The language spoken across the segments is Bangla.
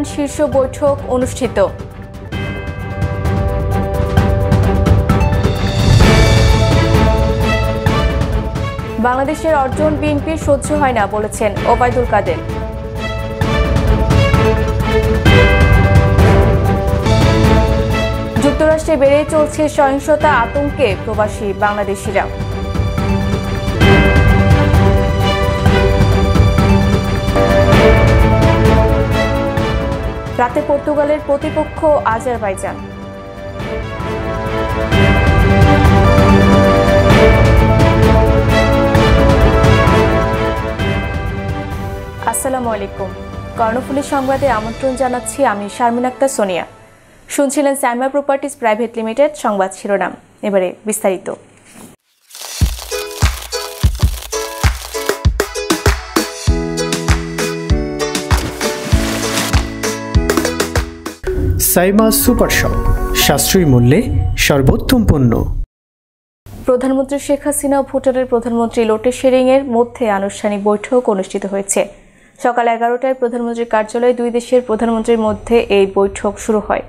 ভুটান শীর্ষ বৈঠক অনুষ্ঠিত। বাংলাদেশের অর্জন বিএনপির সহ্য হয় না বলেছেন ওবায়দুল কাদের। যুক্তরাষ্ট্রে বেড়ে চলছে সহিংসতা আতঙ্কে প্রবাসী বাংলাদেশিরা। রাতে পর্তুগালের প্রতিপক্ষ আজারবাইজান। আসসালামু আলাইকুম। কর্ণফুলী সংবাদে আমন্ত্রণ জানাচ্ছি আমি শারমিন আক্তার সোনিয়া। শুনছিলেন স্যামা প্রপার্টিজ প্রাইভেট লিমিটেড সংবাদ শিরোনাম। এবারে বিস্তারিত। সাইমা সুপার শপ, সাশ্রয়ী মূল্যে সর্বোত্তম পণ্য। প্রধানমন্ত্রী শেখ হাসিনা ও ভুটানের প্রধানমন্ত্রী লোটে শেরিং এর মধ্যে আনুষ্ঠানিক বৈঠক অনুষ্ঠিত হয়েছে। সকাল এগারোটায় প্রধানমন্ত্রীর কার্যালয়ে দুই দেশের প্রধানমন্ত্রীর মধ্যে এই বৈঠক শুরু হয়।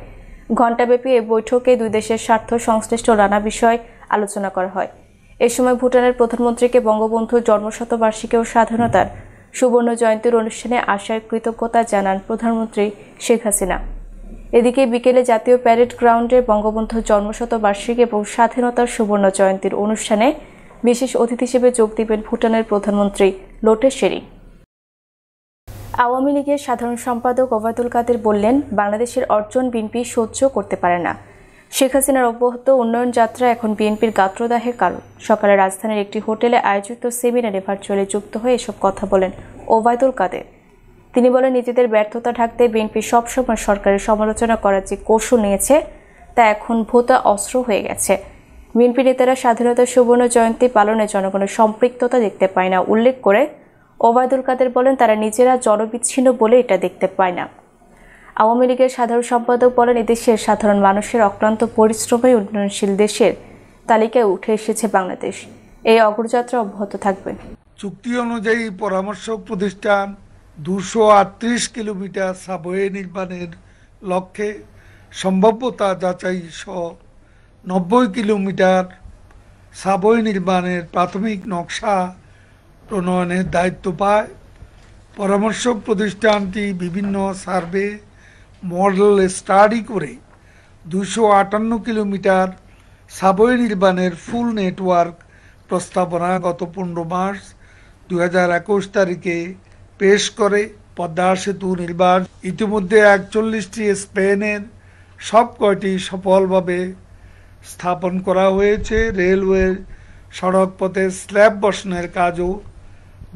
ঘণ্টাব্যাপী এই বৈঠকে দুই দেশের স্বার্থ সংশ্লিষ্ট নানা বিষয় আলোচনা করা হয়। এ সময় ভুটানের প্রধানমন্ত্রীকে বঙ্গবন্ধুর জন্মশতবার্ষিকী ও স্বাধীনতার সুবর্ণ জয়ন্তীর অনুষ্ঠানে আসার কৃতজ্ঞতা জানান প্রধানমন্ত্রী শেখ হাসিনা। এদিকে বিকেলে জাতীয় প্যারেড গ্রাউন্ডে বঙ্গবন্ধুর জন্মশতবার্ষিকী এবং স্বাধীনতার সুবর্ণ জয়ন্তীর অনুষ্ঠানে বিশেষ অতিথি হিসেবে যোগ দিবেন ভুটানের প্রধানমন্ত্রী লোটে শেরিং আওয়ামী লীগের সাধারণ সম্পাদক ওবায়দুল কাদের বললেন, বাংলাদেশের অর্জন বিএনপি সহ্য করতে পারে না। শেখ হাসিনার অব্যাহত উন্নয়ন যাত্রা এখন বিএনপির গাত্রদাহের কারণ। সকালে রাজধানীর একটি হোটেলে আয়োজিত সেমিনারে ভার্চুয়ালি যুক্ত হয়ে এসব কথা বলেন ওবায়দুল কাদের। তিনি বলেন, নিজেদের ব্যর্থতা ঢাকতে বিএনপি সবসময় সরকারের সমালোচনা করার যে কৌশল নিয়েছে, তা এখন ভোতা অস্ত্র হয়ে গেছে। বিএনপি নেতারা স্বাধীনতা, সুবর্ণ জয়ন্তী পালনে জনগণের সম্পৃক্ততা দেখতে পায় না। উল্লেখ করে, ওবায়দুল কাদের বলেন, তারা নিজেরা জনবিচ্ছিন্ন বলে এটা দেখতে পায় না। আওয়ামী লীগের সাধারণ সম্পাদক বলেন, এদেশের সাধারণ মানুষের অক্লান্ত পরিশ্রমে উন্নয়নশীল দেশের তালিকায় উঠে এসেছে বাংলাদেশ। এই অগ্রযাত্রা অব্যাহত থাকবে। চুক্তি অনুযায়ী পরামর্শক প্রতিষ্ঠান দুশো আটত্রিশ কিলোমিটার সাবওয়ে নির্মাণের লক্ষ্যে সম্ভাব্যতা যাচাই সহ নব্বই কিলোমিটার সাবওয়ে নির্মাণের প্রাথমিক নকশা প্রণয়নের দায়িত্ব পায়। পরামর্শক প্রতিষ্ঠানটি বিভিন্ন সার্ভে মডেল স্টাডি করে দুশো আটান্ন কিলোমিটার সাবওয়ে নির্মাণের ফুল নেটওয়ার্ক প্রস্তাবনা গত পনেরো মার্চ দু হাজার একুশ তারিখে পেশ করে পদ্মা সেতু নির্মাণ। ইতিমধ্যে একচল্লিশটি স্পেনের সব কয়টি সফলভাবে স্থাপন করা হয়েছে। রেলওয়ে সড়ক পথে স্ল্যাব বসানোর কাজও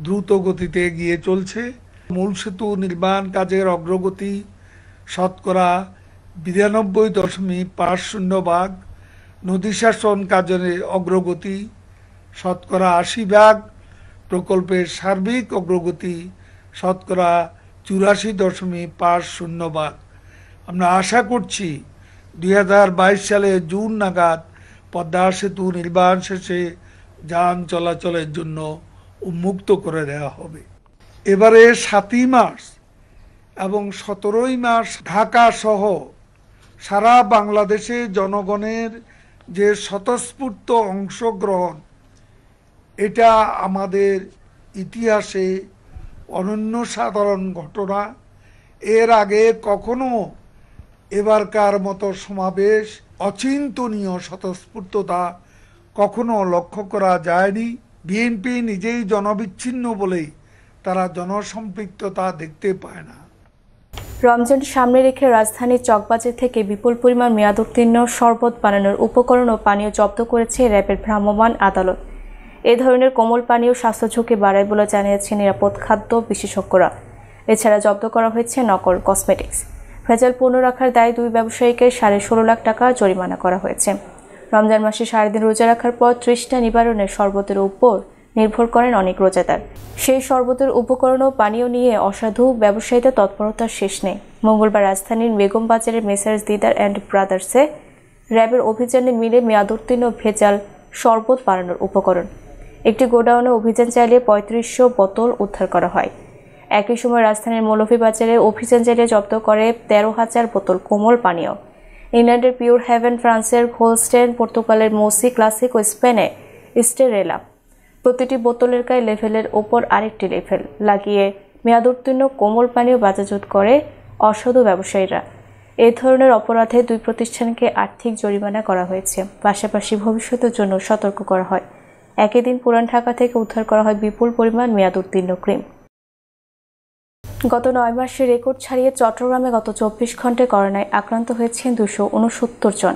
দ্রুত গতিতে এগিয়ে চলছে। মূল সেতু নির্মাণ কাজের অগ্রগতি শতকরা বিরানব্বই দশমিক পাঁচ শূন্য ভাগ। নদী শাসন কাজের অগ্রগতি শতকরা আশি ভাগ। প্রকল্পের সার্বিক অগ্রগতি শতকরা চুরাশি দশমিক পাঁচ শূন্য ভাগ। আমরা আশা করছি দুই হাজার বাইশ সালে জুন নাগাদ পদ্মা সেতু নির্মাণ শেষে যান চলাচলের জন্য উন্মুক্ত করে দেওয়া হবে। এবারে সাতই মার্চ এবং সতেরোই মার্চ ঢাকা সহ সারা বাংলাদেশে জনগণের যে স্বতঃস্ফূর্ত অংশগ্রহণ, এটা আমাদের ইতিহাসে অনন্য সাধারণ ঘটনা। এর আগে কখনো এবারকার মতো সমাবেশ অচিন্তনীয় স্বতঃস্ফূর্ততা কখনো লক্ষ্য করা যায়নি। বিএনপি নিজেই জনবিচ্ছিন্ন বলেই তারা জনসম্পৃক্ততা দেখতে পায় না। রমজান সামনে রেখে রাজধানীর চকবাজার থেকে বিপুল পরিমাণ মেয়াদোত্তীর্ণ শরবত বানানোর উপকরণ ও পানীয় জব্দ করেছে র্যাবের ভ্রাম্যমাণ আদালত। এ ধরনের কোমল পানীয় স্বাস্থ্য ঝুঁকি বাড়ায় বলে জানিয়েছে নিরাপদ খাদ্য বিশেষজ্ঞরা। এছাড়া জব্দ করা হয়েছে নকল কসমেটিক্স। ভেজাল পণ্য রাখার দায়ে দুই ব্যবসায়ীকে সাড়ে ষোলো লাখ টাকা জরিমানা করা হয়েছে। রমজান মাসে সারাদিন রোজা রাখার পর তৃষ্ণা নিবারণের শরবতের উপর নির্ভর করেন অনেক রোজাদার। সেই শরবতের উপকরণ ও পানীয় নিয়ে অসাধু ব্যবসায়ীদের তৎপরতার শেষ নেই। মঙ্গলবার রাজধানীর বেগম বাজারের মেসার্স দিদার অ্যান্ড ব্রাদার্সে র্যাবের অভিযানে মিলে মেয়াদোত্তীর্ণ ভেজাল শরবত বানানোর উপকরণ। একটি গোডাউনে অভিযান চালিয়ে পঁয়ত্রিশশো বোতল উদ্ধার করা হয়। একই সময় রাজধানীর মৌলভীবাজারে অভিযান চালিয়ে জব্দ করে তেরো হাজার বোতল কোমল পানীয়। ইংল্যান্ডের পিওর হেভেন ফ্রান্সের হোলস্টেন, পর্তুগালের মোসি ক্লাসিক ও স্পেনে স্টেরেলা। প্রতিটি বোতলের গায়ে লেভেলের ওপর আরেকটি লেভেল লাগিয়ে মেয়াদোত্তীর্ণ কোমল পানীয় বাজারজাত করে অসাধু ব্যবসায়ীরা। এ ধরনের অপরাধে দুই প্রতিষ্ঠানকে আর্থিক জরিমানা করা হয়েছে। পাশাপাশি ভবিষ্যতের জন্য সতর্ক করা হয়। একই দিন পুরান ঢাকা থেকে উদ্ধার করা হয় বিপুল পরিমাণ মেয়াদ উত্তীর্ণ ক্রিম গত নয় মাসে রেকর্ড ছাড়িয়ে চট্টগ্রামে গত চব্বিশ ঘন্টায় করোনায় আক্রান্ত হয়েছেন দুশো উনসত্তর জন।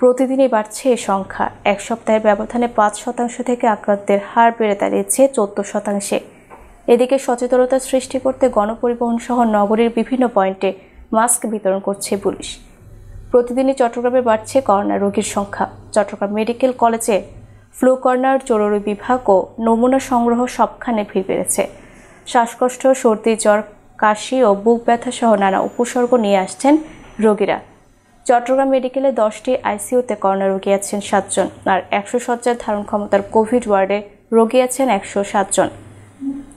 প্রতিদিনই বাড়ছে এ সংখ্যা। এক সপ্তাহের ব্যবধানে পাঁচ শতাংশ থেকে আক্রান্তের হার বেড়ে দাঁড়িয়েছে চোদ্দ শতাংশে। এদিকে সচেতনতা সৃষ্টি করতে গণপরিবহন সহ নগরীর বিভিন্ন পয়েন্টে মাস্ক বিতরণ করছে পুলিশ। প্রতিদিনই চট্টগ্রামে বাড়ছে করোনা রোগীর সংখ্যা। চট্টগ্রাম মেডিকেল কলেজে ফ্লু কর্নার জরুরি বিভাগ ও নমুনা সংগ্রহ সবখানে ভিড় বেড়েছে। শ্বাসকষ্ট, সর্দি, জ্বর, কাশি ও বুক ব্যথা সহ নানা উপসর্গ নিয়ে আসছেন রোগীরা। চট্টগ্রাম মেডিকেলে দশটি আইসিইউতে করোনা রোগী আছেন সাতজন, আর একশো শয্যার ধারণ ক্ষমতার কোভিড ওয়ার্ডে রোগী আছেন একশো সাতজন।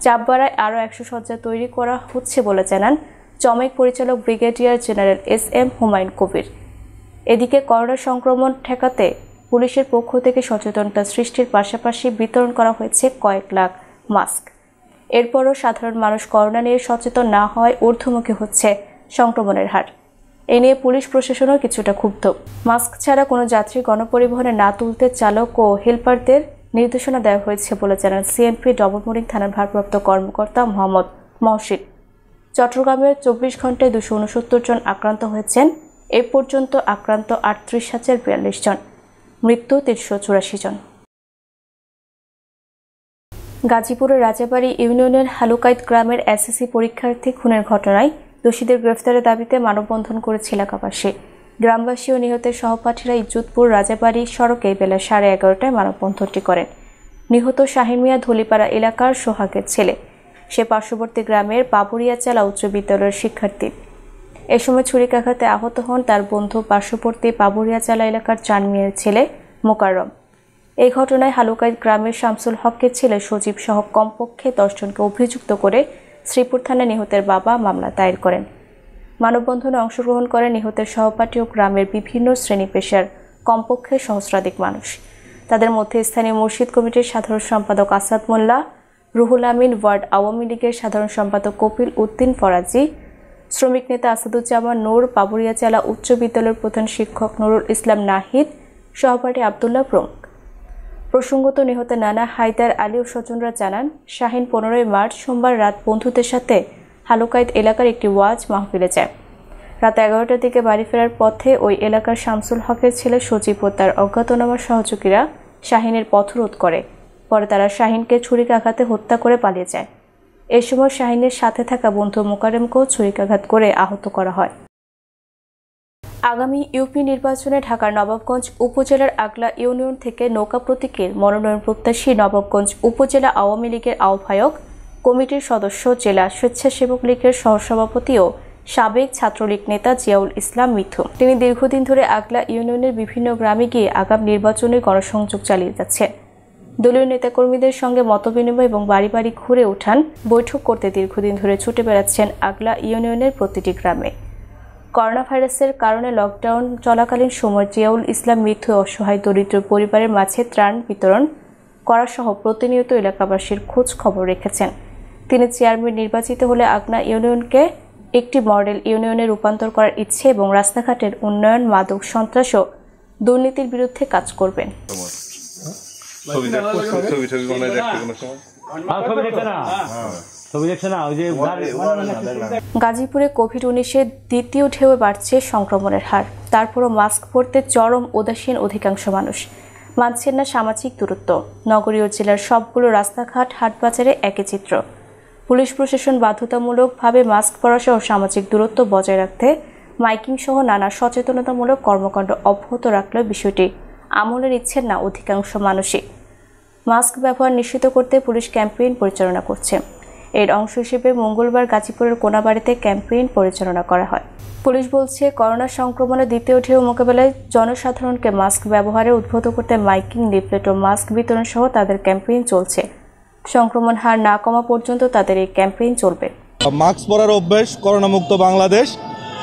চাপ বাড়ায় আরও একশো শয্যা তৈরি করা হচ্ছে বলে জানান চমেক পরিচালক brigadier general S M Humayun Kabir. এদিকে করোনা সংক্রমণ ঠেকাতে পুলিশের পক্ষ থেকে সচেতনতা সৃষ্টির পাশাপাশি বিতরণ করা হয়েছে কয়েক লাখ মাস্ক। এরপরও সাধারণ মানুষ করোনা নিয়ে সচেতন না হওয়ায় ঊর্ধ্বমুখী হচ্ছে সংক্রমণের হার। এ নিয়ে পুলিশ প্রশাসনও কিছুটা ক্ষুব্ধ। মাস্ক ছাড়া কোনো যাত্রী গণপরিবহনে না তুলতে চালক ও হেলপারদের নির্দেশনা দেওয়া হয়েছে বলে জানান সিএমপি ডবলমুরিং থানার ভারপ্রাপ্ত কর্মকর্তা মোহাম্মদ মহসিদ চট্টগ্রামে চব্বিশ ঘন্টায় দুশো উনসত্তর জন আক্রান্ত হয়েছেন। এ পর্যন্ত আক্রান্ত আটত্রিশ হাজার বিয়াল্লিশ জন। মৃত্যু তিনশো চুরাশি জন। গাজীপুরের রাজাবাড়ী ইউনিয়নের হালুকাইত গ্রামের এসএসসি পরীক্ষার্থী খুনের ঘটনায় দোষীদের গ্রেফতারের দাবিতে মানববন্ধন করেছে এলাকাবাসী। গ্রামবাসী ও নিহতের সহপাঠীরা ইজ্জুতপুর রাজাবাড়ি সড়কে বেলা সাড়ে এগারোটায় মানববন্ধনটি করেন। নিহত শাহিন মিয়া ধলিপাড়া এলাকার সোহাগের ছেলে। সে পার্শ্ববর্তী গ্রামের বাবুরিয়াচালা উচ্চ বিদ্যালয়ের শিক্ষার্থী। এ সময় ছুরিকাঘাতে আহত হন তার বন্ধু পার্শ্ববর্তী বাবুরিয়াচালা এলাকার চান মিয়ার ছেলে মোকাররম। এই ঘটনায় হালুকাইত গ্রামের শামসুল হকের ছেলে সজীব সহ কমপক্ষে দশজনকে অভিযুক্ত করে শ্রীপুর থানায় নিহতের বাবা মামলা দায়ের করেন। মানববন্ধনে অংশগ্রহণ করে নিহতের সহপাঠী ও গ্রামের বিভিন্ন শ্রেণি পেশার কমপক্ষে সহস্রাধিক মানুষ। তাদের মধ্যে স্থানীয় মসজিদ কমিটির সাধারণ সম্পাদক আসাদ মোল্লা, রুহুল আমিন, ওয়ার্ড আওয়ামী লীগের সাধারণ সম্পাদক কপিল উদ্দিন ফরাজি শ্রমিক নেতা আসাদুজ্জামান নূর পাবুরিয়াচালা উচ্চ বিদ্যালয়ের প্রধান শিক্ষক নুরুল ইসলাম নাহিদ, সহপাঠী আবদুল্লাহ প্রমুখ। প্রসঙ্গত নিহত নানা হায়দার আলী ও স্বজনরা জানান, শাহিন পনেরোই মার্চ সোমবার রাত বন্ধুদের সাথে হালুকাইদ এলাকার একটি ওয়াজ মাহফিলে যায়। রাত এগারোটার দিকে বাড়ি ফেরার পথে ওই এলাকার শামসুল হকের ছেলে সজীব ও তার অজ্ঞাতনামা সহযোগীরা শাহিনের পথরোধ করে। পরে তারা শাহিনকে ছুরিকাঘাতে হত্যা করে পালিয়ে যায়। এ সময় শাহিনের সাথে থাকা বন্ধু মোকারেমকেও ছুরিকাঘাত করে আহত করা হয়। আগামী ইউপি নির্বাচনে ঢাকার নবাবগঞ্জ উপজেলার আগলা ইউনিয়ন থেকে নৌকা প্রতীকের মনোনয়ন প্রত্যাশী নবাবগঞ্জ উপজেলা আওয়ামী লীগের আহ্বায়ক, কমিটির সদস্য, জেলা স্বেচ্ছাসেবক লীগের সহসভাপতি ও সাবেক ছাত্রলীগ নেতা জিয়াউল ইসলাম মিথু তিনি দীর্ঘদিন ধরে আগলা ইউনিয়নের বিভিন্ন গ্রামে গিয়ে আগাম নির্বাচনে গণসংযোগ চালিয়ে যাচ্ছেন। দলীয় নেতাকর্মীদের সঙ্গে মতবিনিময় এবং বাড়ি বাড়ি ঘুরে ওঠান বৈঠক করতে দীর্ঘদিন ধরে ছুটে বেড়াচ্ছেন আগলা ইউনিয়নের প্রতিটি গ্রামে। করোনা ভাইরাসের কারণে লকডাউন চলাকালীন সময় জিয়াউল ইসলাম মৃত্যু অসহায় দরিদ্র পরিবারের মাঝে ত্রাণ বিতরণ করা সহ প্রতিনিয়ত এলাকাবাসীর খোঁজ খবর রেখেছেন। তিনি চেয়ারম্যান নির্বাচিত হলে আগনা ইউনিয়নকে একটি মডেল ইউনিয়নে রূপান্তর করার ইচ্ছে এবং রাস্তাঘাটের উন্নয়ন, মাদক সন্ত্রাস ও দুর্নীতির বিরুদ্ধে কাজ করবেন। ছবি ছবি ছবি দেখতে কোনো সময় ছবি দেখছে না। ছবি দেখছে না। ওই যে গাজীপুরে কোভিড উনিশের দ্বিতীয় ঢেউ বাড়ছে সংক্রমণের হার। তারপরও মাস্ক পরতে চরম উদাসীন অধিকাংশ মানুষ। মানছেন না সামাজিক দূরত্ব। নগরীয় জেলার সবগুলো রাস্তাঘাট হাটবাজারে একই চিত্র। পুলিশ প্রশাসন বাধ্যতামূলকভাবে মাস্ক পরা সহ সামাজিক দূরত্ব বজায় রাখতে মাইকিং সহ নানা সচেতনতামূলক কর্মকাণ্ড অব্যাহত রাখলেও বিষয়টি। আমলে নিচ্ছেন না অধিকাংশ মানুষই। মাস্ক ব্যবহার নিশ্চিত করতে পুলিশ ক্যাম্পেইন পরিচালনা করছে। এর অংশ হিসেবে মঙ্গলবার গাজীপুরের কোনাবাড়িতে ক্যাম্পেইন পরিচালনা করা হয়। পুলিশ বলছে, করোনা সংক্রমণের দ্বিতীয় ঢেউ মোকাবেলায় জনসাধারণকে মাস্ক ব্যবহারে উদ্বুদ্ধ করতে মাইকিং, লিফলেট ও মাস্ক বিতরণ সহ তাদের ক্যাম্পেইন চলছে। সংক্রমণ হার না কমা পর্যন্ত তাদের এই ক্যাম্পেইন চলবে। মাস্ক পরার অভ্যেস করোনামুক্ত বাংলাদেশ।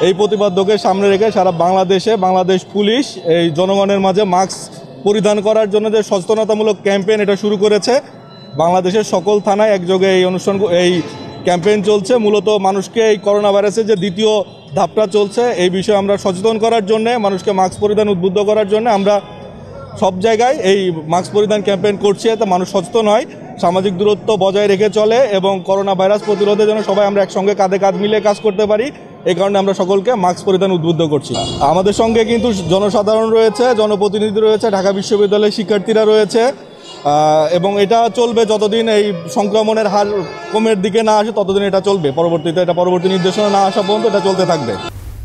এই প্রতিপাদ্যকে সামনে রেখে সারা বাংলাদেশে বাংলাদেশ পুলিশ এই জনগণের মাঝে মাস্ক পরিধান করার জন্য যে সচেতনতামূলক ক্যাম্পেইন এটা শুরু করেছে, বাংলাদেশের সকল থানায় একযোগে এই অনুষ্ঠান এই ক্যাম্পেইন চলছে। মূলত মানুষকে এই করোনা ভাইরাসের যে দ্বিতীয় ধাপটা চলছে, এই বিষয়ে আমরা সচেতন করার জন্যে, মানুষকে মাস্ক পরিধান উদ্বুদ্ধ করার জন্য আমরা সব জায়গায় এই মাস্ক পরিধান ক্যাম্পেইন করছে এতে মানুষ সচেতন হয়, সামাজিক দূরত্ব বজায় রেখে চলে এবং করোনা ভাইরাস প্রতিরোধের জন্য সবাই আমরা একসঙ্গে কাঁধে কাঁধ মিলে কাজ করতে পারি। এই কারণে আমরা সকলকে মাস্ক পরিধান উদ্বুদ্ধ করছি। আমাদের সঙ্গে কিন্তু জনসাধারণ রয়েছে, জনপ্রতিনিধি রয়েছে, ঢাকা বিশ্ববিদ্যালয়ের শিক্ষার্থীরা রয়েছে এবং এটা চলবে যতদিন এই সংক্রমণের হার কমের দিকে না আসে, ততদিন এটা চলবে। পরবর্তীতে এটা পরবর্তী নির্দেশনা না আসা পর্যন্ত এটা চলতে থাকবে।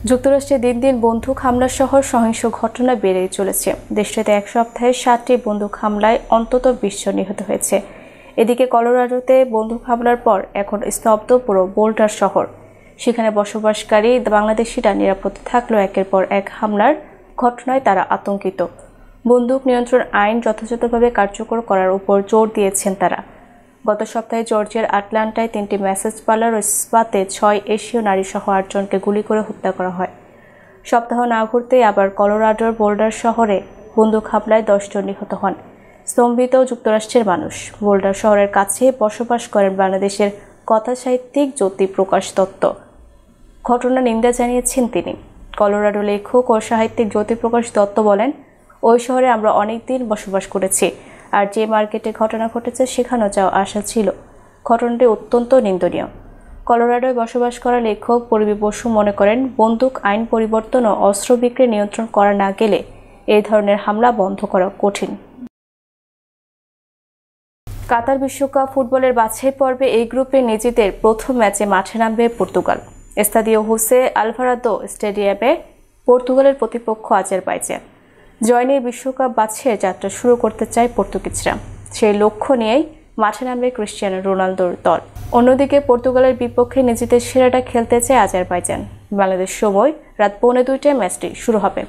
যুক্তরাষ্ট্রে দিন দিন বন্দুক হামলা সহ সহিংস ঘটনা বেড়েই চলেছে। দেশটিতে এক সপ্তাহে ষাটটি বন্দুক হামলায় অন্তত বিশ জন নিহত হয়েছে। এদিকে কলোরাডোতে বন্দুক হামলার পর এখন স্তব্ধ পুরো বোল্টার শহর। সেখানে বসবাসকারী বাংলাদেশিরা নিরাপদে থাকলেও একের পর এক হামলার ঘটনায় তারা আতঙ্কিত। বন্দুক নিয়ন্ত্রণ আইন যথাযথভাবে কার্যকর করার উপর জোর দিয়েছেন তারা। গত সপ্তাহে জর্জিয়ার আটলান্টায় তিনটি মেসেজ পার্লার ও স্পাতে ছয় এশীয় নারী সহ আটজনকে গুলি করে হত্যা করা হয়। সপ্তাহ না ঘুরতেই আবার কলোরাডোর বোল্ডার শহরে বন্দুক হামলায় দশজন নিহত হন। স্তম্ভিত যুক্তরাষ্ট্রের মানুষ বোল্ডার শহরের কাছে বসবাস করেন বাংলাদেশের কথা সাহিত্যিক জ্যোতি প্রকাশ দত্ত। ঘটনা নিন্দা জানিয়েছেন তিনি। কলোরাডো লেখক ও সাহিত্যিক জ্যোতিপ্রকাশ দত্ত বলেন, ওই শহরে আমরা অনেক দিন বসবাস করেছি, আর যে মার্কেটে ঘটনা ঘটেছে সেখানেও যাওয়া আশা ছিল। ঘটনাটি অত্যন্ত নিন্দনীয়। কলোরাডোয় বসবাস করা লেখক পরিবী বসু মনে করেন, বন্দুক আইন পরিবর্তন ও অস্ত্র বিক্রি নিয়ন্ত্রণ করা না গেলে এই ধরনের হামলা বন্ধ করা কঠিন। কাতার বিশ্বকাপ ফুটবলের বাছাই পর্বে এই গ্রুপে নিজেদের প্রথম ম্যাচে মাঠে নামবে পর্তুগাল। এস্তাদিও হোসে আলভারাদো স্টেডিয়ামে পর্তুগালের প্রতিপক্ষ আজারবাইজান। জয় নিয়ে বিশ্বকাপ বাছিয়ে যাত্রা শুরু করতে চায় পর্তুগিজরা। সেই লক্ষ্য নিয়েই মাঠে নামবে ক্রিশ্চিয়ানো রোনালদোর দল। অন্যদিকে পর্তুগালের বিপক্ষে নিজেদের সেরাটা খেলতে চায় আজারবাইজান। বাংলাদেশ সময় রাত পৌনে দুইটায় ম্যাচটি শুরু হবে।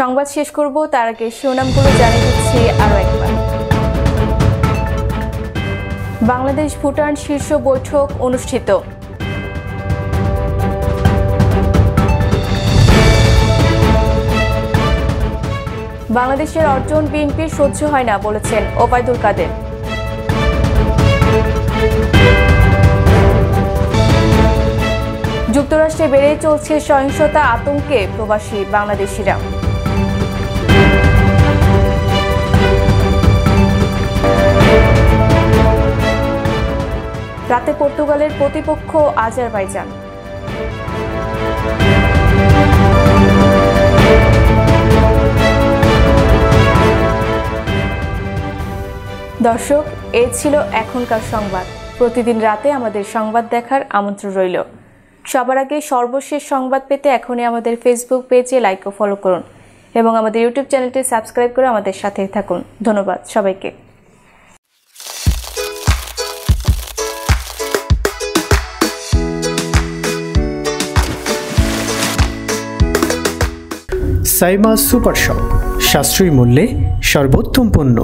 সংবাদ শেষ করব, তার আগে শিরোনামগুলো জানিয়ে দিচ্ছি আরও একবার। বাংলাদেশ ভুটান শীর্ষ বৈঠক অনুষ্ঠিত। বাংলাদেশের অর্জন বিএনপির সহ্য হয় না বলেছেন ওবায়দুল কাদের। যুক্তরাষ্ট্রে বেড়ে চলছে সহিংসতা আতঙ্কে প্রবাসী বাংলাদেশিরা। রাতে পর্তুগালের প্রতিপক্ষ আজারবাইজান। দর্শক, এ ছিল এখনকার সংবাদ। প্রতিদিন রাতে আমাদের সংবাদ দেখার আমন্ত্রণ রইল। সবার আগে সর্বশেষ সংবাদ পেতে এখনই আমাদের ফেসবুক পেজে লাইক ও ফলো করুন এবং আমাদের ইউটিউব চ্যানেলটি সাবস্ক্রাইব করে আমাদের সাথে থাকুন। ধন্যবাদ সবাইকে। Saima super shop. সাশ্রয়ী মূল্যে সর্বোত্তম পণ্য।